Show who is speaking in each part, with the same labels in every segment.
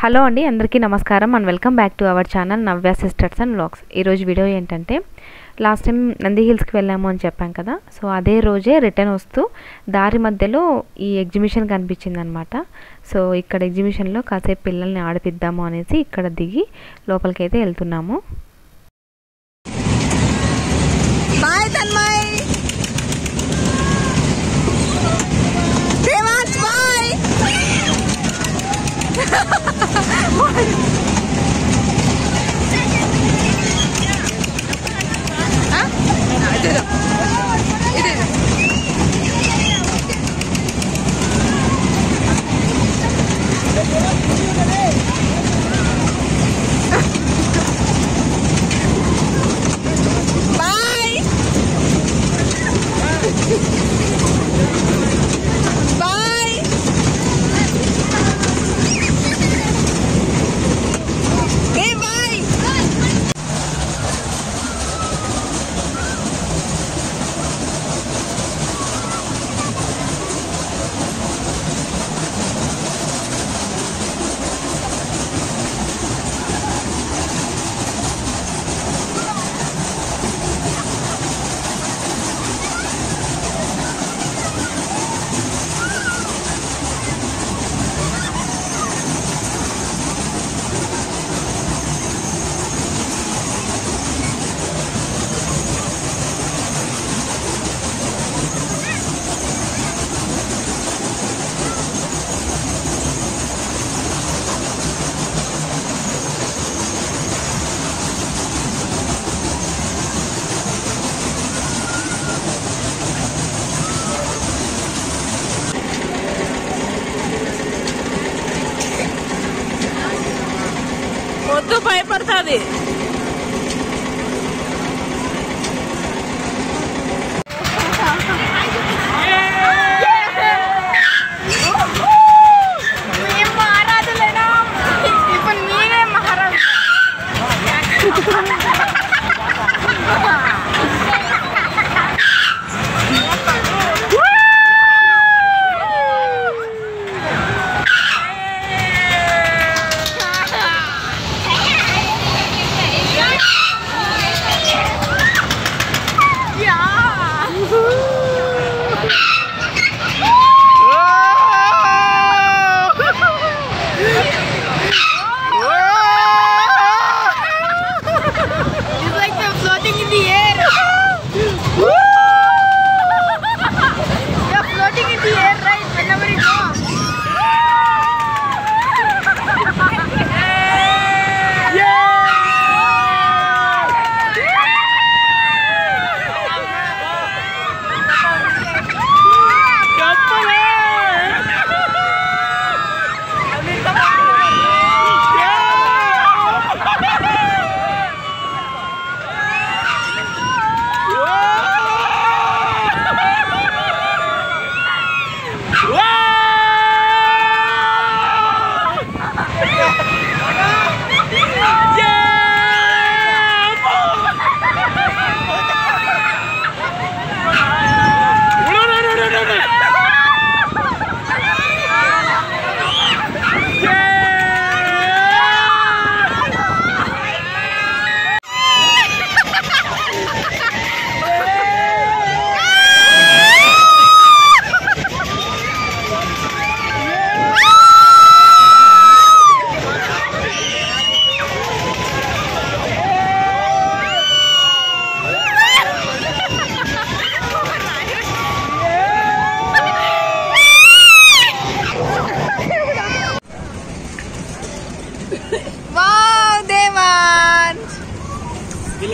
Speaker 1: Hello అండి అందరికీ నమస్కారం. And welcome back to our channel Navya sisters and vlogs. ఈరోజు వీడియో ఏంటంటే లాస్ట్ టైం నంది హిల్స్కి వెళ్ళాము అని చెప్పాం కదా. సో అదే రోజే రిటర్న్ వస్తూ దారి మధ్యలో ఈ ఎగ్జిబిషన్ కనిపించింది అనమాట సో ఇక్కడ ఎగ్జిబిషన్లో కాసేపు పిల్లల్ని ఆడిపిద్దాము అనేసి ఇక్కడ దిగి లోపలికి అయితే వెళ్తున్నాము.
Speaker 2: బాయ్ வருதாது Ha ha ha!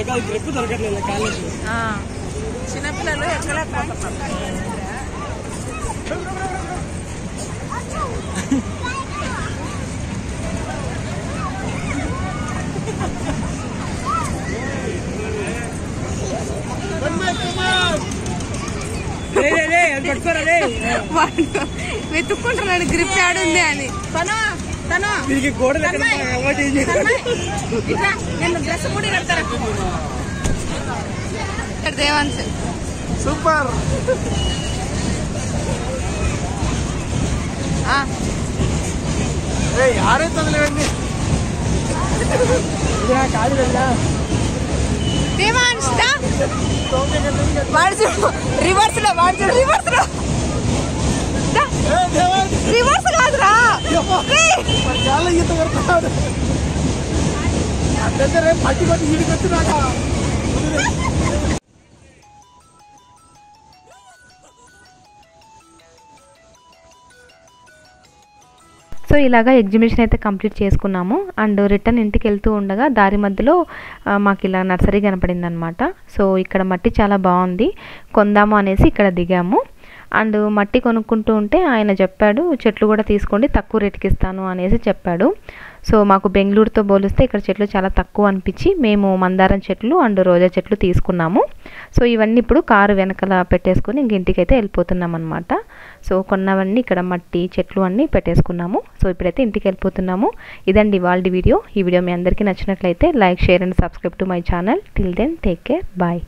Speaker 3: వీళ్ళకి గ్రిప్ దొరకట్లేదు కాలేజ్
Speaker 4: చిన్నపిల్లలు
Speaker 2: వెతుక్కుంటున్నాడు గ్రిప్ ఆడుంది అని. తను
Speaker 3: దీనికి గోడలు అలవాటు
Speaker 2: నేను డ్రెస్ కూడా కడతారా దేవాన్స్.
Speaker 3: సూపర్.
Speaker 2: ఆ.
Speaker 3: ఏయ్ ఆరైతుంది లేవండి ఇది నా కాదు వెళ్ళా
Speaker 2: దేవాన్ష్ దా. వాడు రివర్స్లో వాడు రివర్స్లో.
Speaker 3: చాలా ఈత కొడుతున్నాడు అంటే రేపు పట్టి కొట్టి ఈడికి వచ్చినాక.
Speaker 1: సో ఇలాగా ఎగ్జిబిషన్ అయితే కంప్లీట్ చేసుకున్నాము. అండ్ రిటర్న్ ఇంటికి వెళ్తూ ఉండగా దారి మధ్యలో మాకు ఇలా నర్సరీ కనపడింది అనమాట సో ఇక్కడ మట్టి చాలా బాగుంది. కొందాము అనేసి ఇక్కడ దిగాము. అండ్ మట్టి కొనుక్కుంటూ ఉంటే ఆయన చెప్పాడు చెట్లు కూడా తీసుకోండి తక్కువ రేటుకి ఇస్తాను అనేసి చెప్పాడు. సో మాకు బెంగళూరుతో పోలిస్తే ఇక్కడ చెట్లు చాలా తక్కువ అనిపించి మేము మందారం చెట్లు అండ్ రోజా చెట్లు తీసుకున్నాము. సో ఇవన్నీ ఇప్పుడు కారు వెనకాల పెట్టేసుకొని ఇంక ఇంటికైతే వెళ్ళిపోతున్నాం అనమాట సో కొన్నవన్నీ ఇక్కడ మట్టి చెట్లు అన్నీ పెట్టేసుకున్నాము. సో ఇప్పుడైతే ఇంటికి వెళ్ళిపోతున్నాము. ఇదండి వాళ్ళ వీడియో. ఈ వీడియో మీ అందరికీ నచ్చినట్లయితే like share and subscribe to my channel. Till then take care. Bye.